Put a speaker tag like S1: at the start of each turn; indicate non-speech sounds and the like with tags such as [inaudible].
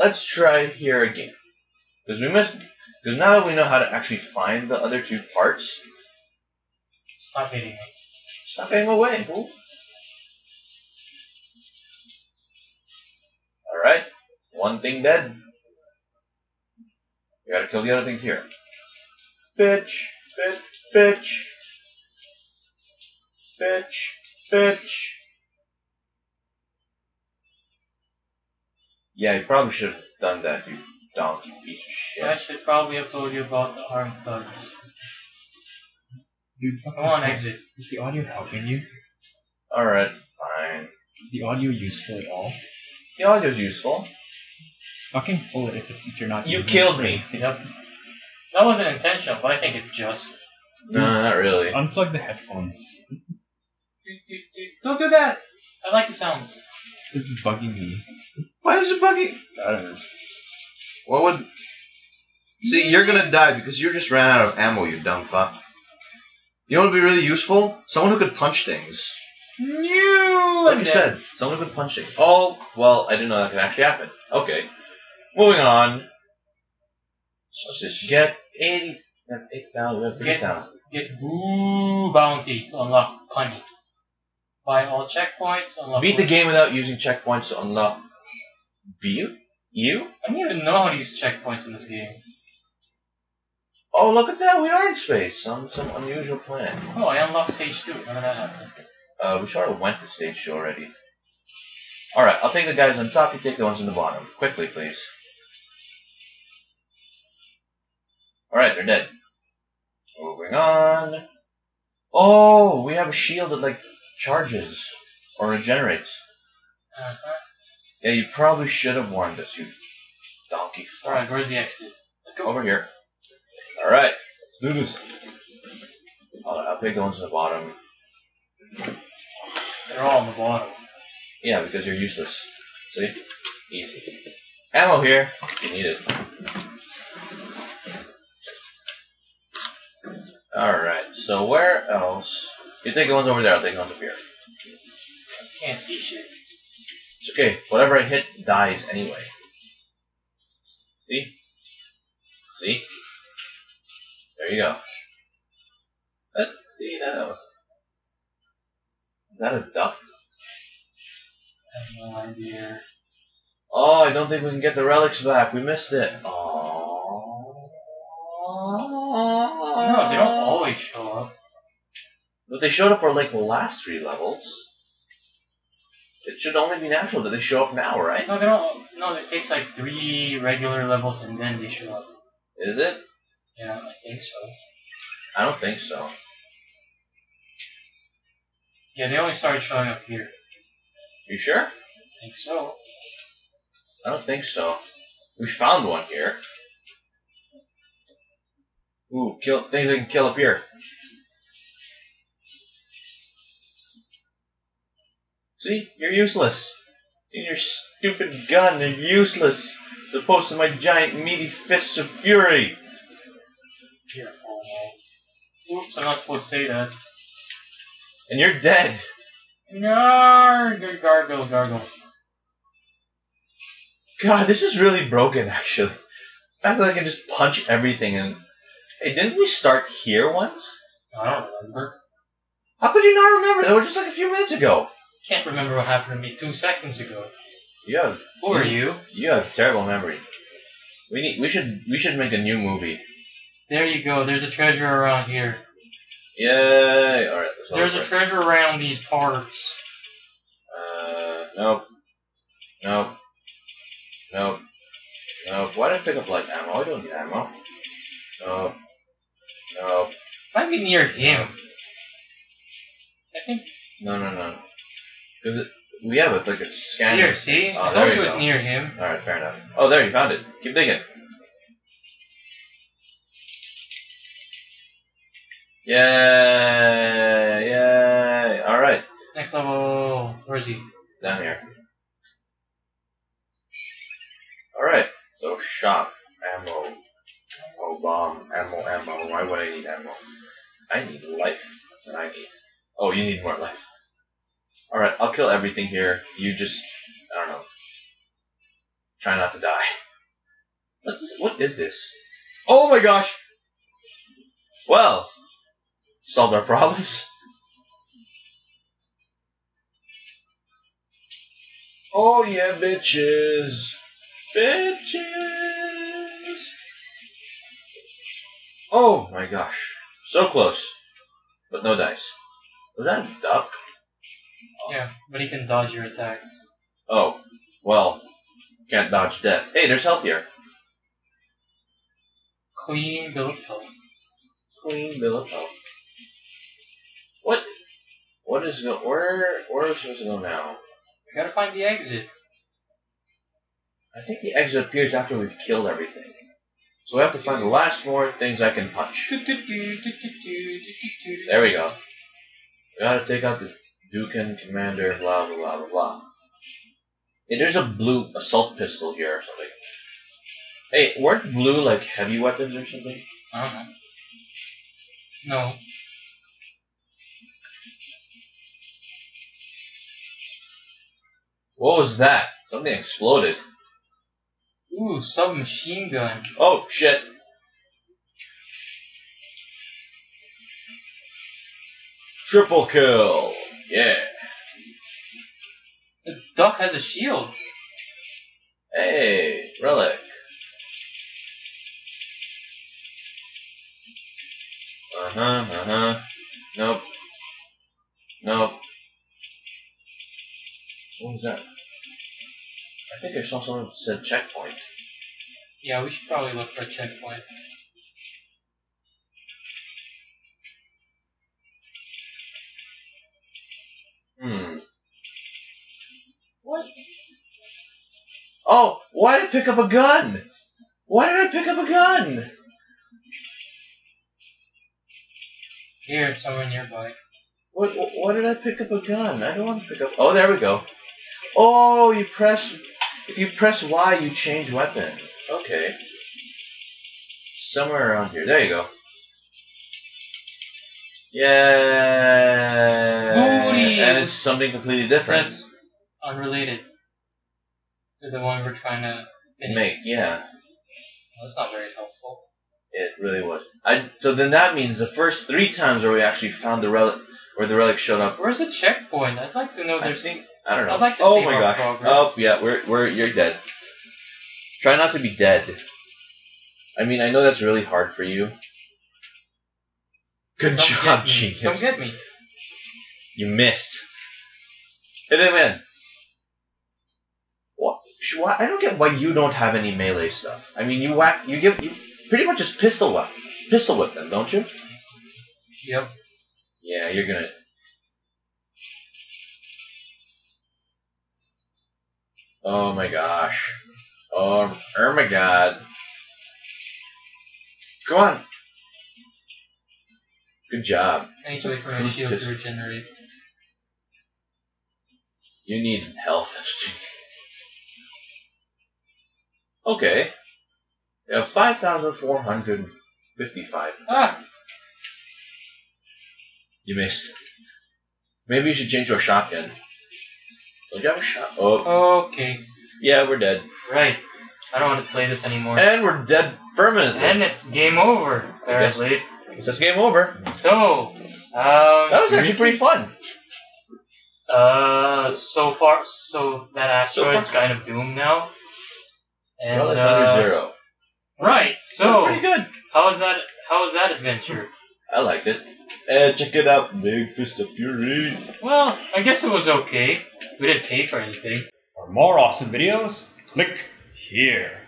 S1: let's try here again. Because we missed. Because now that we know how to actually find the other two parts,
S2: Stop hitting me.
S1: stop getting away. fool. Alright. One thing dead. We gotta kill the other things here. Bitch. Bitch. Bitch. Bitch. Bitch. Yeah, you probably should have done that, you donkey piece of shit.
S2: I should probably have told you about the armed thugs.
S3: Dude, fuck
S2: Come on, exit.
S3: Is the audio helping you?
S1: Alright, fine.
S3: Is the audio useful at all?
S1: The audio's useful.
S3: Fucking pull it if it's if you're not.
S1: You
S3: using
S1: killed
S3: it.
S1: me.
S2: Yep. That wasn't intentional, but I think it's just.
S1: No, not really.
S3: Unplug the headphones.
S2: Don't do that! I like the sounds.
S3: It's bugging me.
S1: Why is it buggy?
S3: I don't know.
S1: What would. See, you're gonna die because you just ran out of ammo, you dumb fuck. You know what would be really useful? Someone who could punch things.
S2: New!
S1: Like you said, someone who could punch things. Oh, well, I didn't know that could actually happen. Okay. Moving on. Let's just get 80. we 8,000,
S2: Get-
S1: 3,000.
S2: Get Boo Bounty to unlock Punny. Buy all checkpoints, unlock.
S1: Beat the game without using checkpoints to unlock. You? You?
S2: I don't even know how to use checkpoints in this game.
S1: Oh, look at that. We are in space on some unusual planet.
S2: Oh, I unlocked stage two. How did that happen?
S1: Uh, we sort of went to stage two already. Alright, I'll take the guys on top, you take the ones on the bottom. Quickly, please. Alright, they're dead. Moving on. Oh, we have a shield that, like, charges. Or regenerates.
S2: Uh-huh.
S1: Yeah, you probably should have warned us, you donkey fuck.
S2: Alright, where's the exit? Let's go.
S1: Over here. Alright, let's do this. I'll, I'll take the ones on the bottom.
S2: They're all on the bottom.
S1: Yeah, because you're useless. See? Easy. Ammo here. You need it. Alright, so where else? You take the ones over there, I'll take the ones up here.
S2: Can't see shit.
S1: It's okay. Whatever I hit dies anyway. See? See? There you go. Let's see those. Is that a duck?
S2: I have no idea.
S1: Oh, I don't think we can get the relics back. We missed it. Oh.
S2: No, they don't always show up.
S1: But they showed up for like the last three levels. It should only be natural that they show up now, right?
S2: No, they don't. No, it takes like three regular levels and then they show up.
S1: Is it?
S2: Yeah, I think so.
S1: I don't think so.
S2: Yeah, they only started showing up here.
S1: You sure?
S2: I think so.
S1: I don't think so. We found one here. Ooh, kill things I can kill up here. See, you're useless. And your stupid gun, you're useless. As opposed to my giant meaty fists of fury.
S2: Oh. Oops, I'm not supposed to say that.
S1: And you're dead.
S2: No, gargle, gargle.
S1: God, this is really broken, actually. The fact that I can just punch everything and. Hey, didn't we start here once?
S2: I don't remember.
S1: How could you not remember? That was just like a few minutes ago.
S2: Can't remember what happened to me two seconds ago.
S1: You have
S2: Who are you?
S1: you have terrible memory. We need we should we should make a new movie.
S2: There you go. There's a treasure around here.
S1: Yay! All right. let's
S2: There's a
S1: for it.
S2: treasure around these parts.
S1: Uh, nope. Nope. Nope. Nope. Why did I pick up light ammo? I don't need ammo. Nope. Nope.
S2: Might be near him. I think
S1: No, no, no. Because it we have it like it's scanning.
S2: here. See,
S1: Oh,
S2: I
S1: there you go.
S2: near him.
S1: All right, fair enough. Oh, there you found it. Keep digging. Yay! Yay! All right,
S2: Next level. Where is he?
S1: down here. All right. So shop ammo, ammo bomb, ammo, ammo. Why would I need ammo? I need life. That's what I need. Oh, you need more life. All right, I'll kill everything here. You just, I don't know. try not to die. What is, what is this? Oh my gosh! Well, solved our problems. [laughs] Oh yeah, bitches. Bitches. Oh my gosh. So close. But no dice. Was that a duck?
S2: Yeah, but he can dodge your attacks.
S1: Oh. Well. Can't dodge death. Hey, there's health here.
S2: Clean bill of health.
S1: Clean bill of health. What? What is go? Where? Where are we supposed to go now?
S2: We gotta find the exit.
S1: I think the exit appears after we've killed everything. So we have to find the last more things I can punch. There we go. We gotta take out the Ducan commander, blah blah blah blah blah. Hey, there's a blue assault pistol here or something. Hey, weren't blue like heavy weapons or something?
S2: I don't know. No.
S1: What was that? Something exploded.
S2: Ooh, submachine gun.
S1: Oh shit. Triple kill. Yeah.
S2: The duck has a shield.
S1: Hey, relic. Uh huh, uh huh. Nope. Nope. What was that? I think I saw someone said checkpoint.
S2: Yeah, we should probably look for a checkpoint.
S1: Why did I pick up a gun? Why did I pick up a gun?
S2: Here, somewhere nearby.
S1: What, what, why did I pick up a gun? I don't want to pick up. Oh, there we go. Oh, you press. If you press Y, you change weapon. Okay. Somewhere around here. There you go. Yeah.
S2: Booty!
S1: And it's something completely different.
S2: That's unrelated to the one we're trying to finish.
S1: Make yeah.
S2: Well, that's not very helpful.
S1: It really was. I so then that means the first three times where we actually found the relic, where the relic showed up.
S2: Where's the checkpoint? I'd like to know
S1: I
S2: there's
S1: think I don't know.
S2: I'd like to
S1: oh
S2: save
S1: my
S2: our
S1: gosh!
S2: progress.
S1: Oh yeah, we're we're you're dead. Try not to be dead. I mean, I know that's really hard for you. Good
S2: Come
S1: job,
S2: get me.
S1: genius.
S2: Get me.
S1: You missed. Hit him in. Why- I don't get why you don't have any melee stuff. I mean, you whack, you give, you pretty much just pistol whip, pistol whip them, don't you?
S2: Yep.
S1: Yeah, you're gonna. Oh my gosh. Oh, oh my god. Come on. Good job.
S2: I need to wait for my shield to regenerate.
S1: You need health. [laughs] okay. You have 5,455.
S2: Ah!
S1: You missed. Maybe you should change your shotgun. Don't you have a shot? Oh,
S2: Okay.
S1: yeah, we're dead.
S2: Right. I don't want to play this anymore.
S1: And we're dead permanently.
S2: And it's game over, apparently.
S1: It's that's game over.
S2: So, um,
S1: That was actually pretty fun.
S2: Uh, so far, so that
S1: So
S2: asteroid's
S1: far-
S2: kind of doomed now. And
S1: Relic
S2: uh,
S1: under zero.
S2: right. So,
S1: pretty good.
S2: how was that? How was that adventure?
S1: I liked it. Uh, check it out, Big Fist of Fury.
S2: Well, I guess it was okay. We didn't pay for anything.
S3: For more awesome videos, click here.